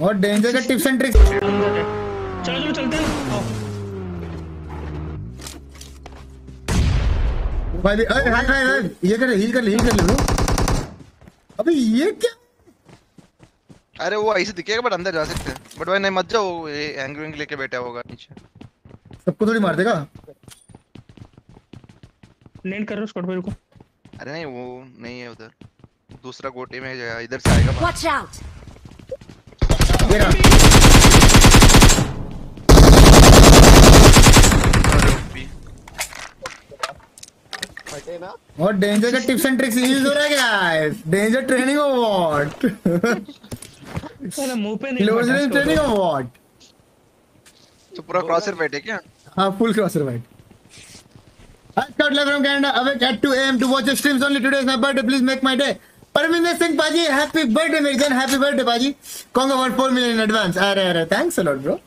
और डेंजर का tips and tricks चलो चलो चलते हैं। आओ। भाई अरे हाय हाय हाय ये कर हील कर हील कर ले। अबे ये क्या? अरे वो ऐसे दिखेगा बट अंदर जा सकते हैं। बट भाई नहीं मत जाओ। ये एंग्री विंग लेके बैठा होगा नीचे। सबको थोड़ी मार देगा? नेट कर रहा स्कॉट भाई को अरे नहीं वो नहीं है उधर। दूसरा गोटे में है, इधर से आएगा। बाहर। Watch रहा। और डेंजर का टिप्स एंड ट्रिक्स यूज़ हो रहा है guys danger training of what साला मुँह पे नहीं range Scott training. Of what तो पूरा क्रॉसर बैठे क्या हाँ full crosser white Hi Scott Love from Canada awake at 2 a.m. to watch your streams only today is my birthday please make my day Parminder Singh पाजी हैप्पी बर्थडे मेरी जन happy birthday पाजी कौन का one four million in advance अरे अरे thanks a lot bro